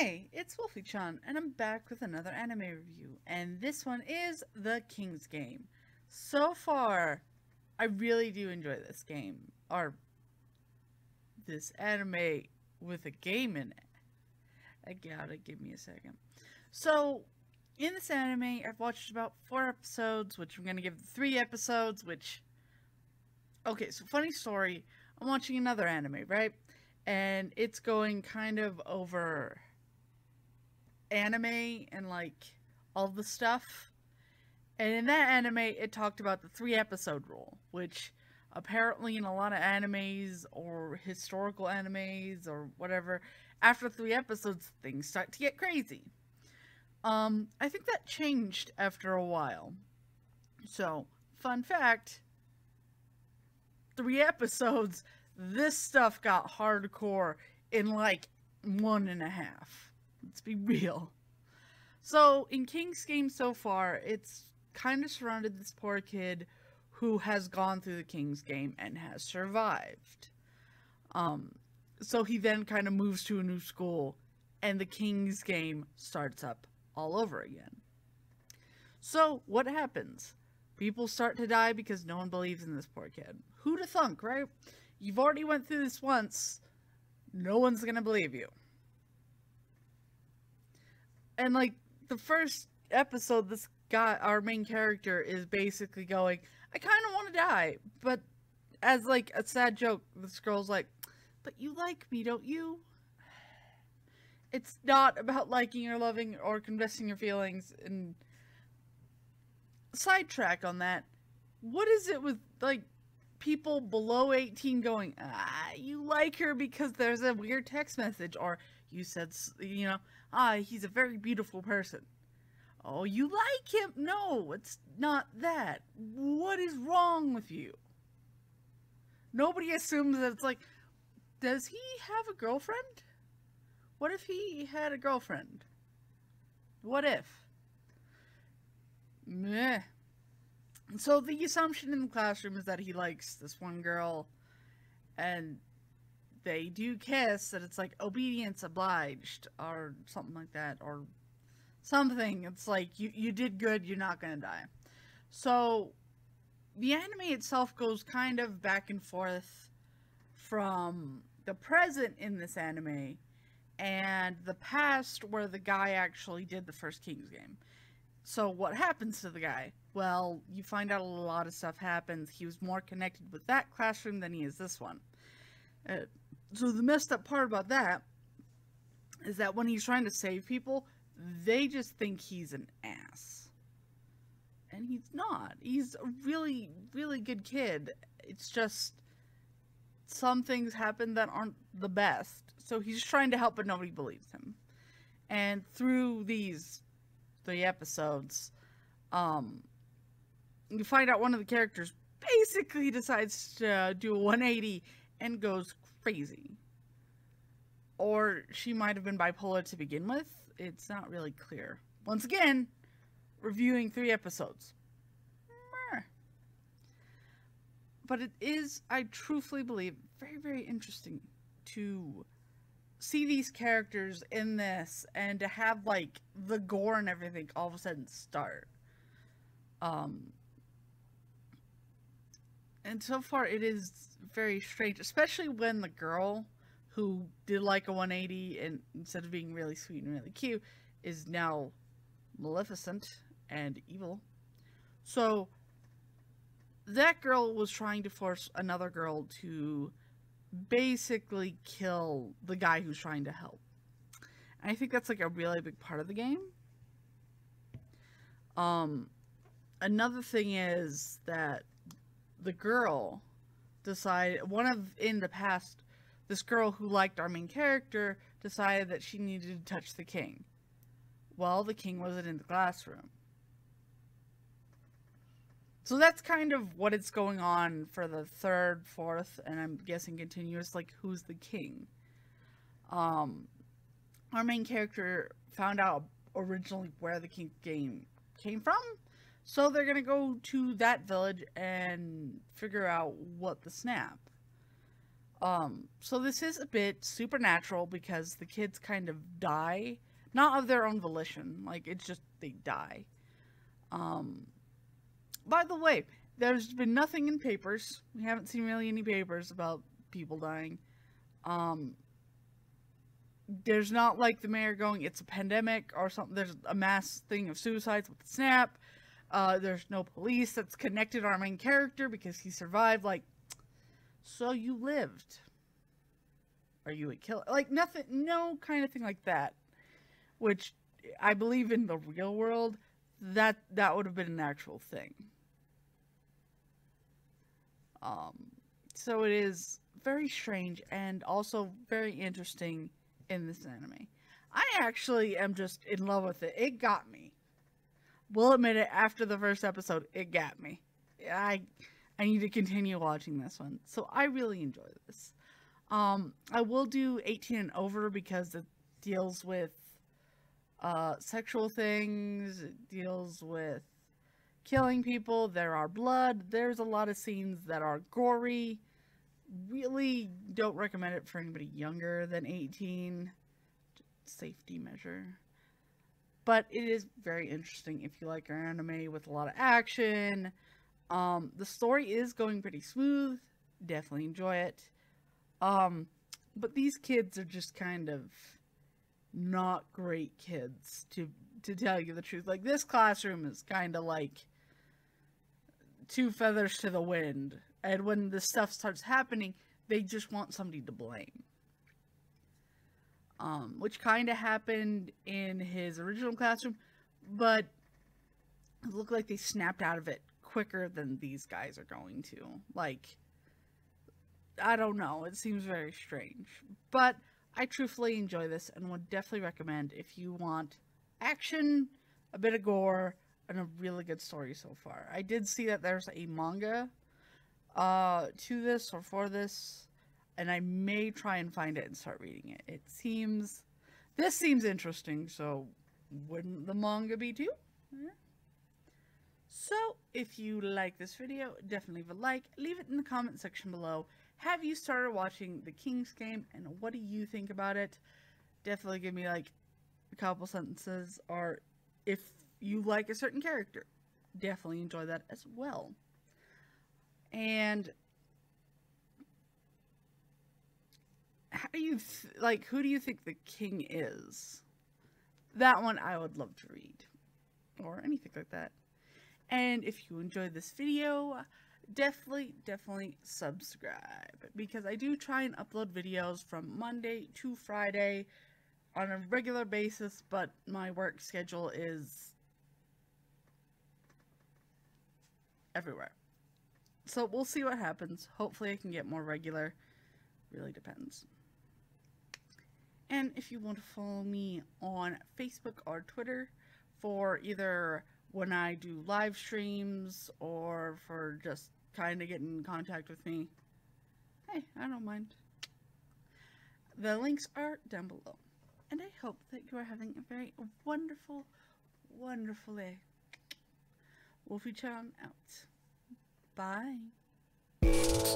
Hey, it's Wolfy-chan, and I'm back with another anime review, and this one is The King's Game. So far, I really do enjoy this game, or this anime with a game in it. I gotta give me a second. So, in this anime, I've watched about four episodes, which I'm gonna give three episodes, which... Okay, so funny story, I'm watching another anime, right? and it's going kind of over anime and like all the stuff. And in that anime, it talked about the three episode rule, which apparently in a lot of animes or historical animes or whatever, after three episodes, things start to get crazy. Um, I think that changed after a while. So, fun fact three episodes, this stuff got hardcore in like one and a half. Let's be real. So, in King's Game so far, it's kind of surrounded this poor kid who has gone through the King's Game and has survived. Um, so he then kind of moves to a new school, and the King's Game starts up all over again. So, what happens? People start to die because no one believes in this poor kid. Who to thunk, right? You've already went through this once. No one's gonna believe you. And like the first episode, this guy, our main character, is basically going, "I kind of want to die," but as like a sad joke, this girl's like, "But you like me, don't you?" It's not about liking or loving or confessing your feelings. And sidetrack on that. What is it with like people below 18 going, ah, you like her because there's a weird text message, or you said, you know, ah, he's a very beautiful person. Oh, you like him? No, it's not that. What is wrong with you? Nobody assumes that it's like, does he have a girlfriend? What if he had a girlfriend? What if? Meh. So the assumption in the classroom is that he likes this one girl, and they do kiss, that it's like obedience obliged, or something like that, or something. It's like, you, you did good, you're not gonna die. So, the anime itself goes kind of back and forth from the present in this anime and the past where the guy actually did the first King's game. So what happens to the guy? Well, you find out a lot of stuff happens. He was more connected with that classroom than he is this one. Uh, so the messed up part about that is that when he's trying to save people, they just think he's an ass. And he's not. He's a really, really good kid. It's just some things happen that aren't the best. So he's trying to help, but nobody believes him. And through these three episodes, um, you find out one of the characters basically decides to do a 180 and goes crazy. Or she might have been bipolar to begin with. It's not really clear. Once again, reviewing three episodes. But it is, I truthfully believe, very, very interesting to see these characters in this and to have like the gore and everything all of a sudden start. Um, and so far it is very strange, especially when the girl who did like a 180 and instead of being really sweet and really cute is now maleficent and evil. So that girl was trying to force another girl to basically kill the guy who's trying to help. And I think that's like a really big part of the game. Um another thing is that the girl decided one of in the past this girl who liked our main character decided that she needed to touch the king. Well the king wasn't in the classroom. So that's kind of what it's going on for the third fourth and i'm guessing continuous like who's the king? Um our main character found out originally where the king game came from so they're gonna go to that village and figure out what the snap. Um, so this is a bit supernatural because the kids kind of die, not of their own volition. Like it's just they die. Um, by the way, there's been nothing in papers. We haven't seen really any papers about people dying. Um, there's not like the mayor going, it's a pandemic or something. There's a mass thing of suicides with the snap. Uh, there's no police that's connected our main character because he survived. Like, so you lived. Are you a killer? Like, nothing, no kind of thing like that. Which I believe in the real world, that that would have been an actual thing. Um, so it is very strange and also very interesting in this anime. I actually am just in love with it. It got me. Will admit it. After the first episode, it got me. I I need to continue watching this one. So I really enjoy this. Um, I will do 18 and over because it deals with uh, sexual things. It deals with killing people. There are blood. There's a lot of scenes that are gory. Really don't recommend it for anybody younger than 18. Safety measure. But it is very interesting if you like your anime with a lot of action. Um, the story is going pretty smooth. Definitely enjoy it. Um, but these kids are just kind of not great kids to to tell you the truth. Like this classroom is kind of like two feathers to the wind. And when the stuff starts happening, they just want somebody to blame. Um, which kind of happened in his original classroom, but it looked like they snapped out of it quicker than these guys are going to. Like, I don't know. It seems very strange. But I truthfully enjoy this and would definitely recommend if you want action, a bit of gore, and a really good story so far. I did see that there's a manga uh, to this or for this, and I may try and find it and start reading it. It seems, this seems interesting, so wouldn't the manga be too? So, if you like this video, definitely leave a like, leave it in the comment section below. Have you started watching The King's Game, and what do you think about it? Definitely give me like a couple sentences, or if you like a certain character, definitely enjoy that as well. And how do you th- like who do you think the king is? That one I would love to read or anything like that. And if you enjoyed this video, definitely, definitely subscribe because I do try and upload videos from Monday to Friday on a regular basis, but my work schedule is everywhere. So we'll see what happens. Hopefully I can get more regular. Really depends. And if you want to follow me on Facebook or Twitter for either when I do live streams or for just kind of getting in contact with me, hey, I don't mind. The links are down below. And I hope that you are having a very wonderful, wonderful day. Wolfy Chan out. Bye. Thank you.